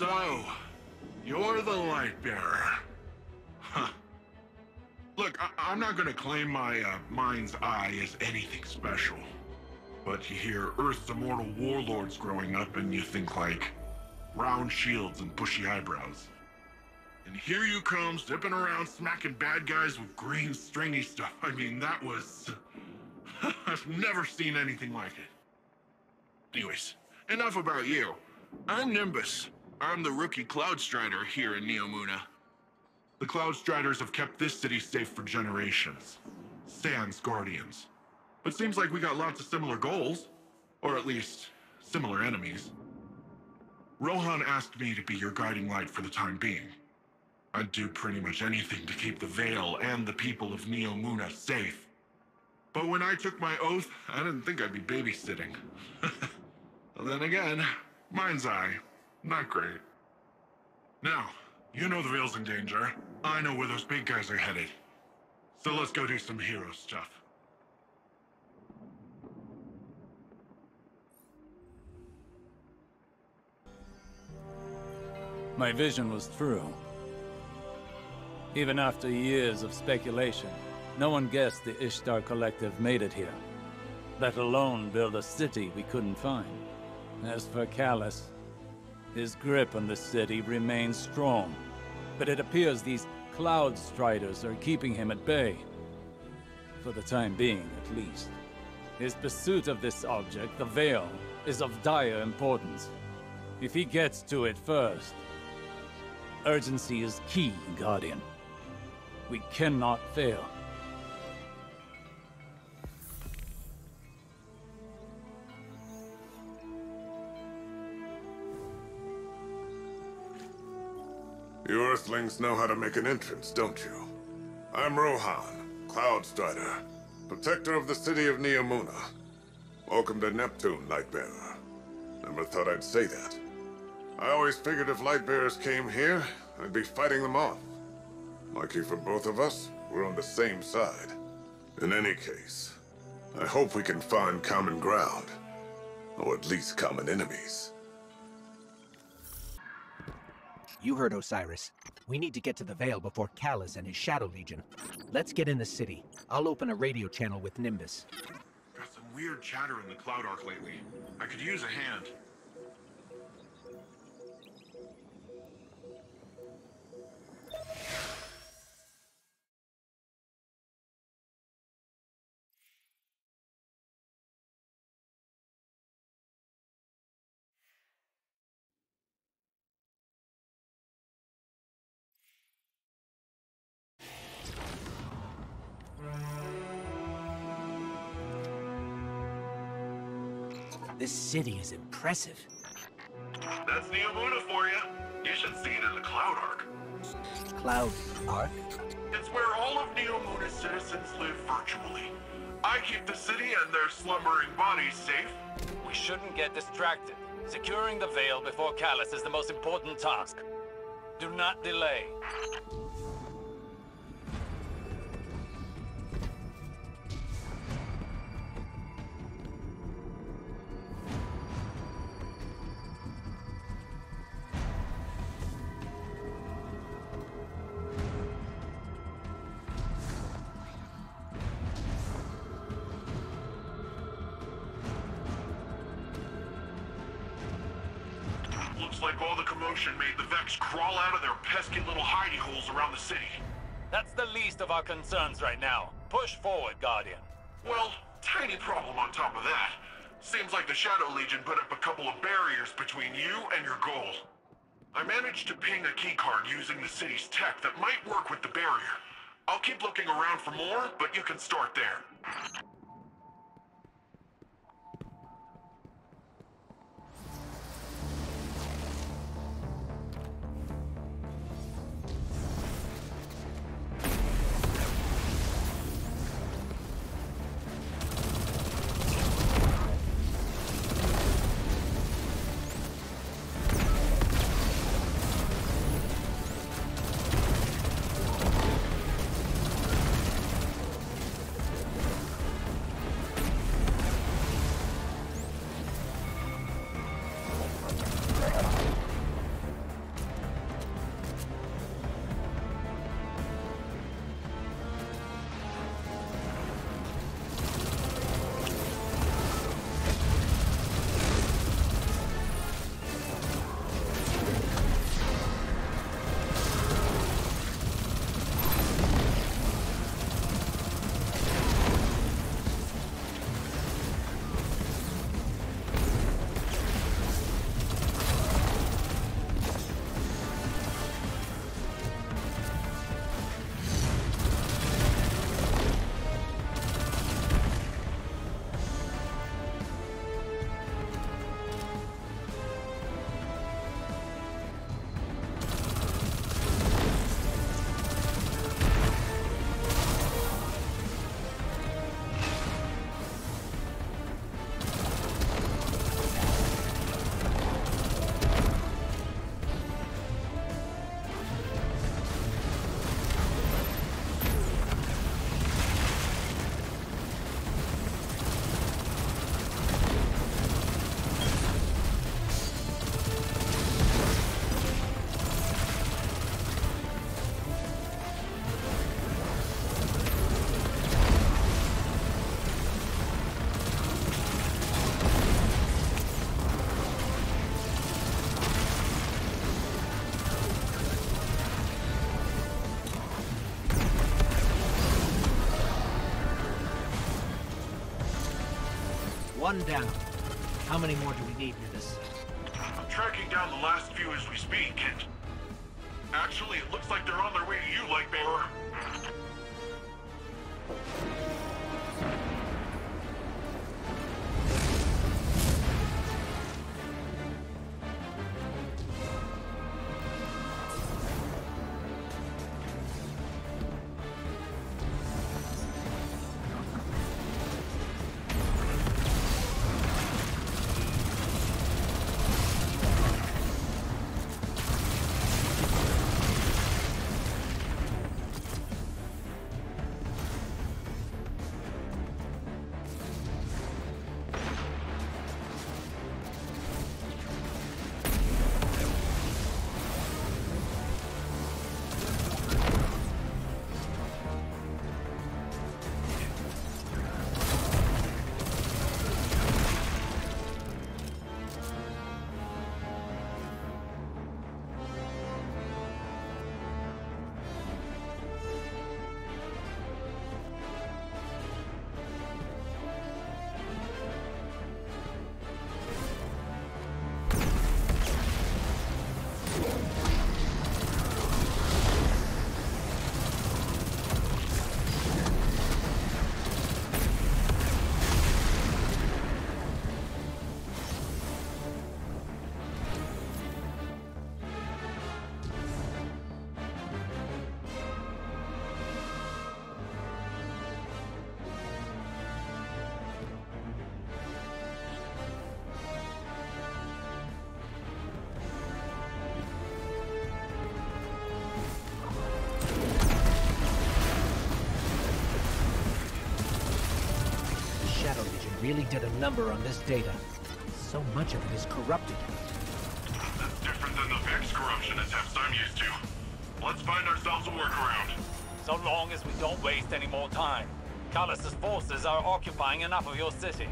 So, you're the light bearer. Huh. Look, I- am not gonna claim my uh, mind's eye is anything special. But you hear Earth's immortal warlords growing up and you think like round shields and bushy eyebrows. And here you come, zipping around, smacking bad guys with green stringy stuff. I mean, that was... I've never seen anything like it. Anyways, enough about you. I'm Nimbus. I'm the rookie Cloud Strider here in Neomuna. The Cloud Striders have kept this city safe for generations. Sans Guardians. But seems like we got lots of similar goals. Or at least, similar enemies. Rohan asked me to be your guiding light for the time being. I'd do pretty much anything to keep the Veil and the people of Neomuna safe. But when I took my oath, I didn't think I'd be babysitting. then again, mind's eye, not great. Now, you know the Veil's in danger. I know where those big guys are headed. So let's go do some hero stuff. My vision was true. Even after years of speculation, no one guessed the Ishtar Collective made it here. Let alone build a city we couldn't find. As for Calus, his grip on the city remains strong. But it appears these Cloud Striders are keeping him at bay. For the time being, at least. His pursuit of this object, the Veil, is of dire importance. If he gets to it first, urgency is key, Guardian. We cannot fail. Earthlings know how to make an entrance, don't you? I'm Rohan, Cloud Strider, protector of the city of Neomuna. Welcome to Neptune, Lightbearer. Never thought I'd say that. I always figured if Lightbearers came here, I'd be fighting them off. Lucky for both of us, we're on the same side. In any case, I hope we can find common ground. Or at least common enemies. You heard Osiris. We need to get to the Veil before Calus and his Shadow Legion. Let's get in the city. I'll open a radio channel with Nimbus. Got some weird chatter in the Cloud Ark lately. I could use a hand. This city is impressive. That's Neomuna for you. You should see it in the Cloud Ark. Cloud Ark? It's where all of Neomuna's citizens live virtually. I keep the city and their slumbering bodies safe. We shouldn't get distracted. Securing the Veil before Calus is the most important task. Do not delay. Of our concerns right now. Push forward, Guardian. Well, tiny problem on top of that. Seems like the Shadow Legion put up a couple of barriers between you and your goal. I managed to ping a keycard using the city's tech that might work with the barrier. I'll keep looking around for more, but you can start there. One down. How many more do we need, Nimbus? I'm tracking down the last few as we speak. Actually, it looks like they're on their way to you, Lightbearer. Really did a number on this data. So much of it is corrupted. That's different than the Vex corruption attempts I'm used to. Let's find ourselves a workaround. So long as we don't waste any more time. Calus's forces are occupying enough of your city.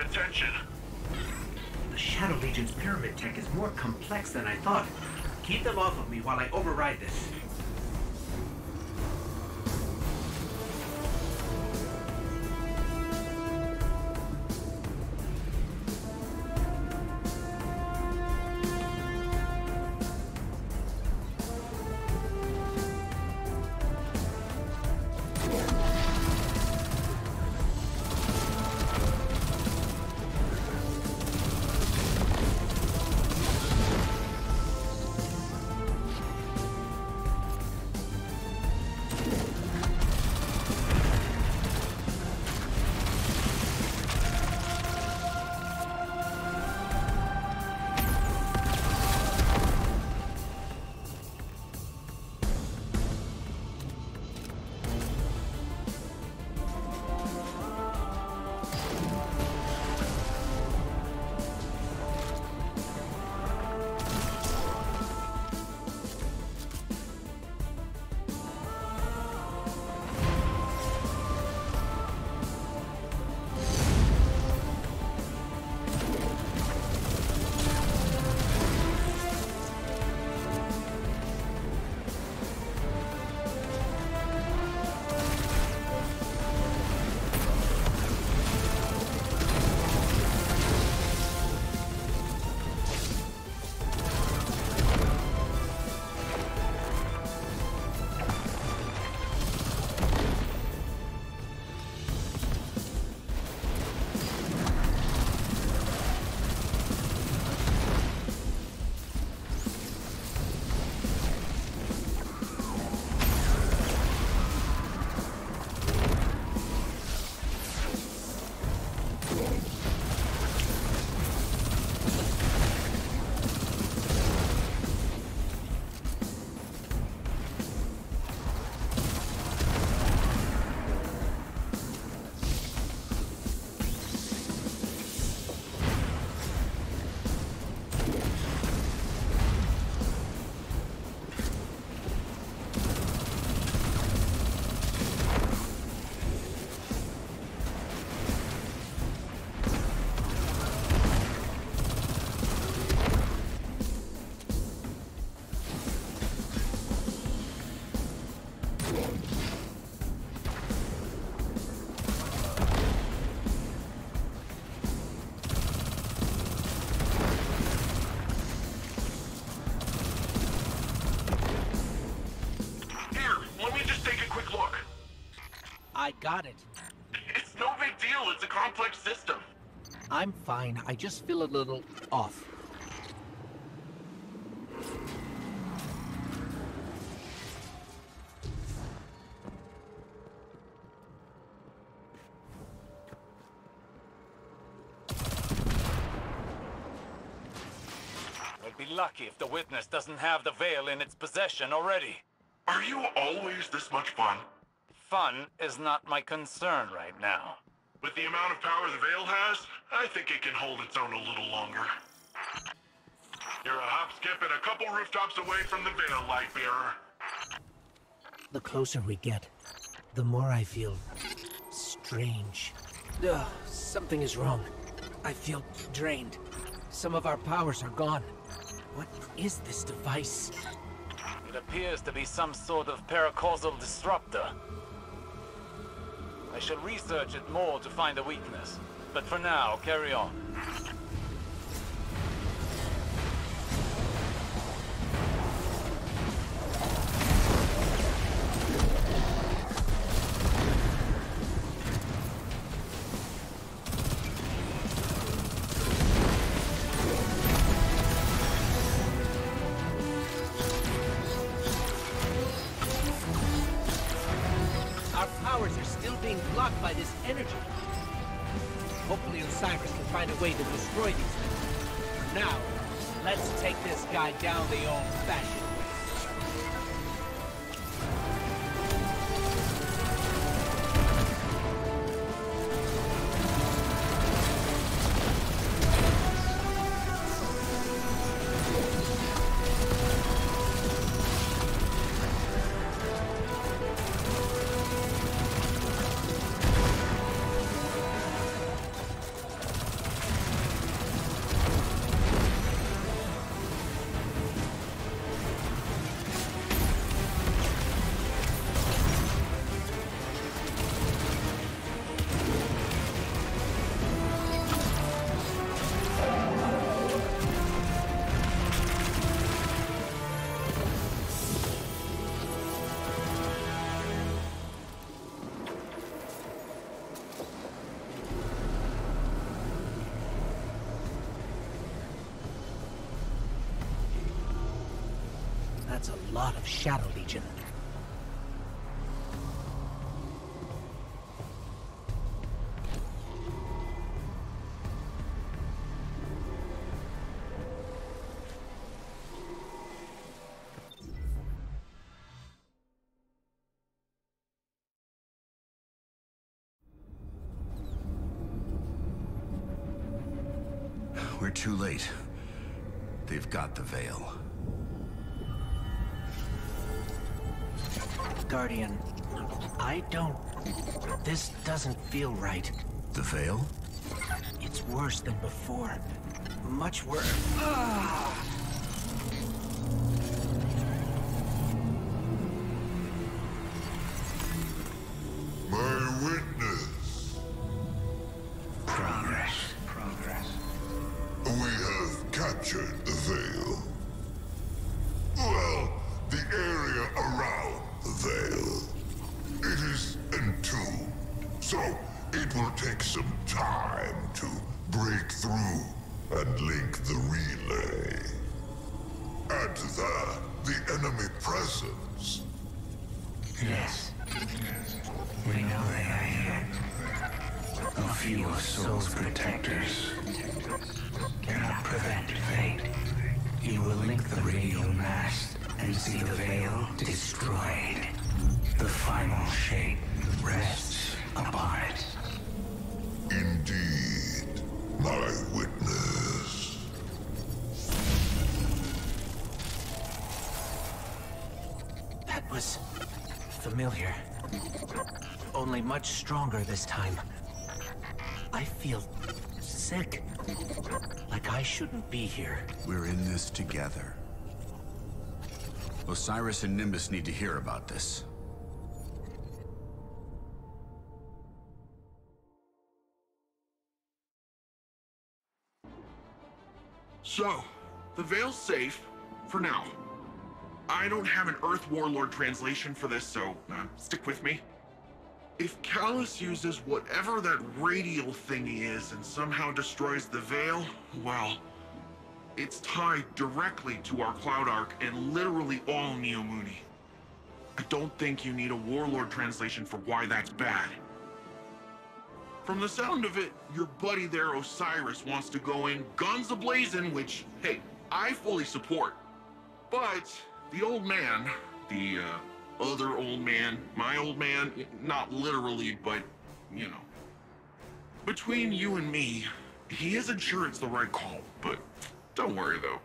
Attention. The Shadow Legion's pyramid tech is more complex than I thought. Keep them off of me while I override this. Got it. It's no big deal. It's a complex system. I'm fine. I just feel a little off. We'll be lucky if the witness doesn't have the veil in its possession already. Are you always this much fun? Fun is not my concern right now. With the amount of power the Veil has, I think it can hold its own a little longer. You're a hop, skip, and a couple rooftops away from the Veil, Lightbearer. The closer we get, the more I feel strange. Ugh, something is wrong. I feel drained. Some of our powers are gone. What is this device? It appears to be some sort of paracausal disruptor. I shall research it more to find a weakness. But for now, carry on. Destroy these things. Now, let's take this guy down the old-fashioned That's a lot of Shadow Legion. We're too late. They've got the veil. Guardian, I don't... This doesn't feel right. The veil? It's worse than before. Much worse. My final shape rests upon it. Indeed, my witness. That was... familiar. Only much stronger this time. I feel... sick. Like I shouldn't be here. We're in this together. Osiris and Nimbus need to hear about this. So, the Veil's safe, for now. I don't have an Earth Warlord translation for this, so uh, stick with me. If Calus uses whatever that radial thingy is and somehow destroys the Veil, well, it's tied directly to our Cloud Ark and literally all Neomuni. I don't think you need a Warlord translation for why that's bad. From the sound of it, your buddy there, Osiris, wants to go in guns ablazing, which, hey, I fully support. But the old man, the uh, other old man, my old man, not literally, but, you know. Between you and me, he isn't sure it's the right call, but don't worry though.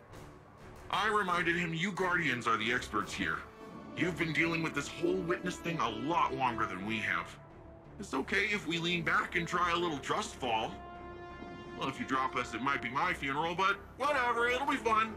I reminded him you Guardians are the experts here. You've been dealing with this whole witness thing a lot longer than we have. It's okay if we lean back and try a little trust fall. Well, if you drop us, it might be my funeral, but whatever, it'll be fun.